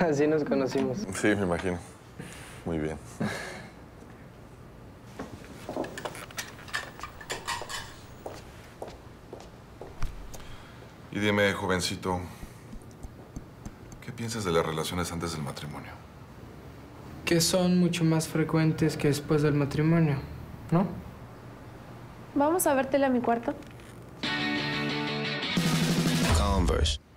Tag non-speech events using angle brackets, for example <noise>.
<laughs> Así nos conocimos. Sí, me imagino. Muy bien. Y dime, jovencito, ¿qué piensas de las relaciones antes del matrimonio? Que son mucho más frecuentes que después del matrimonio, ¿no? Vamos a vértela a mi cuarto. Converse.